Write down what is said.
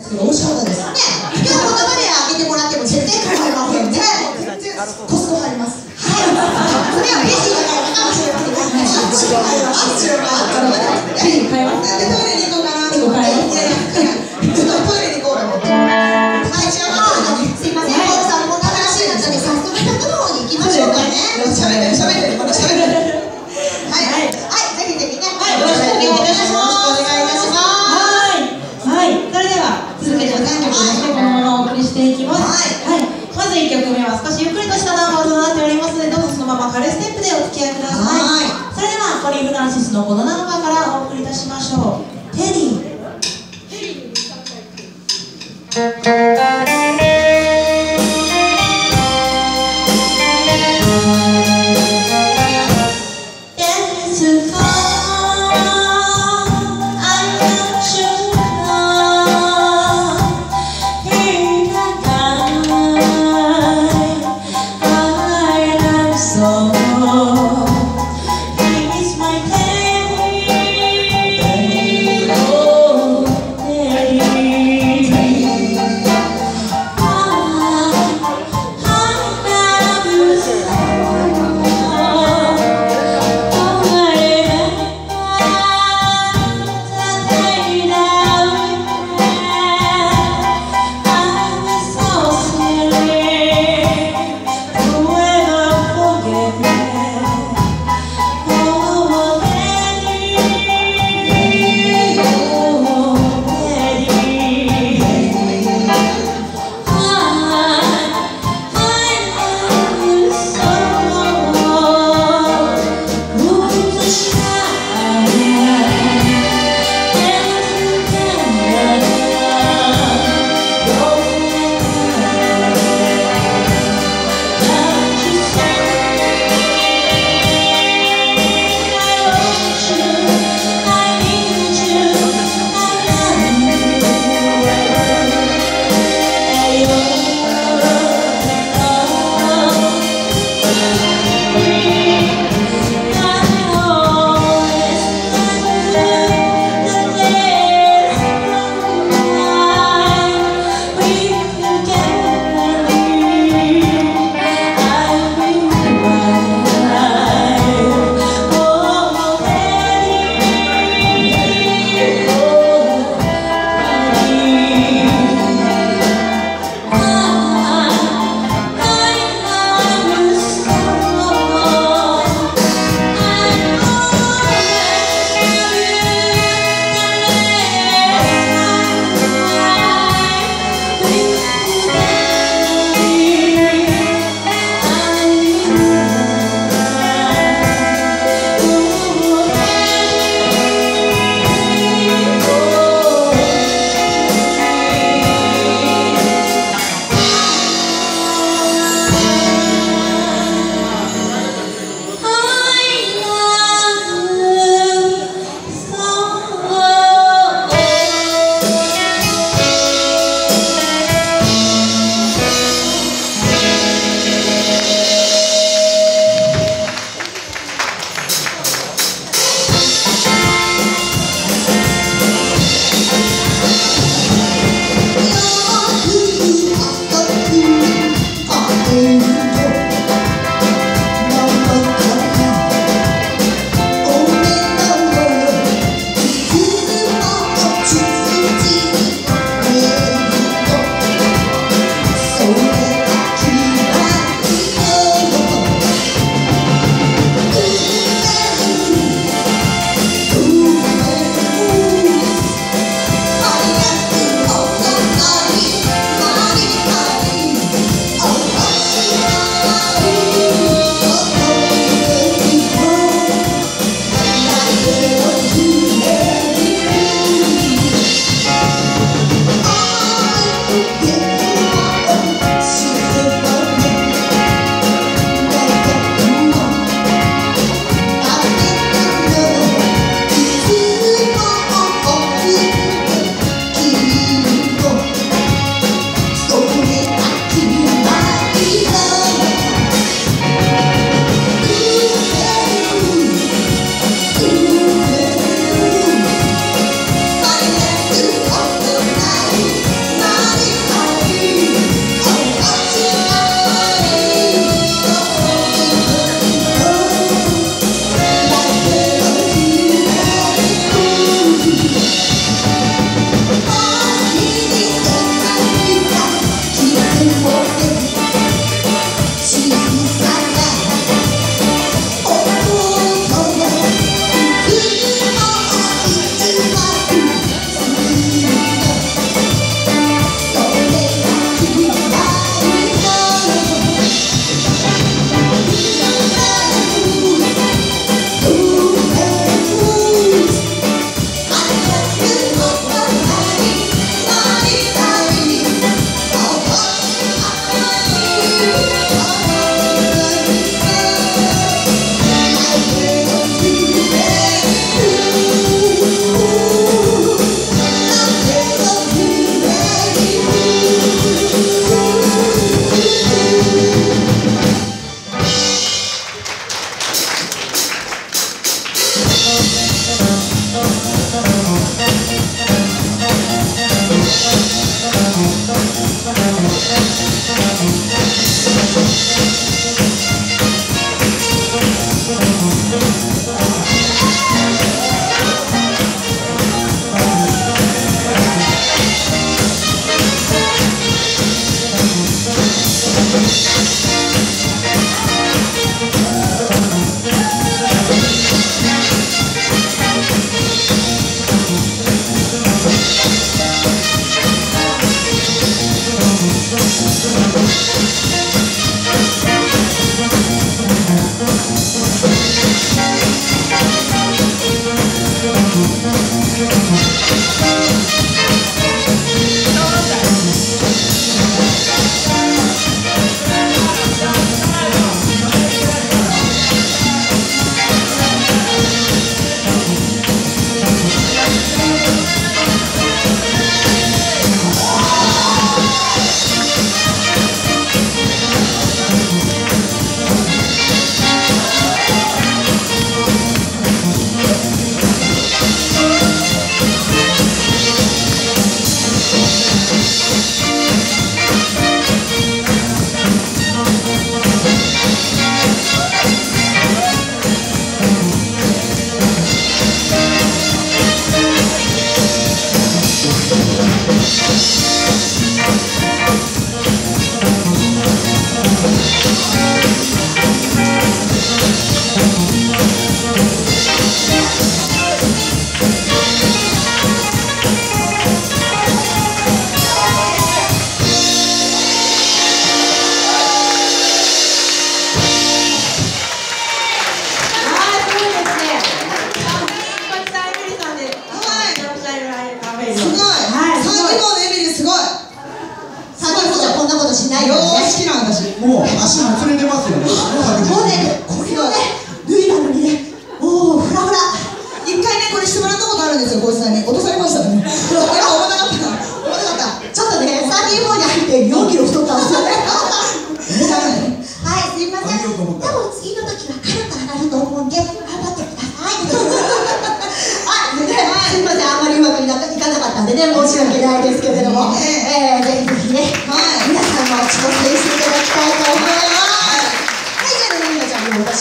面白かったです。ね。今日この場で開けてもらっても絶対構いませんね。コスト入ります。はい。それは嬉しい。からかもしれませんがあっちあっちトイレに行こうかな行こうかい。やい。やちょっとトイレに行こうかなはい。すい。ませんポールさんこんな話になったんで早速客の方に行きましょうかね喋ってる喋ってるまだ喋ってるはい。はい。ぜひぜひねはい。よろしくお願い。い。たしますず1曲目は少しゆっくりとしたナンバーとなっておりますので、どうぞそのまま軽いステップでお付き合いください。はいそれでは、コリー・フランシスのこのナンバーからお送りいたしましょう。テディ。Oh, 足もつれてますよね。もうねこれをね脱いだのにねもうフラフラ。一回ねこれしてもらったことあるんですよこいつさんに。落とされましたねやっ重たかった重たかった。ちょっとね34に入って4キロ太ったんですよね。はいすいません。でも次の時は軽く上がると思うんで頑張ってくださいはい、ね、すいません。あんまりうまくいかなかったんでね申し訳ないですけれども、えー、ぜひぜひね、はい、皆さん挑戦していただきたいと思います。はい、じゃあ、ね、みなちゃん、も私。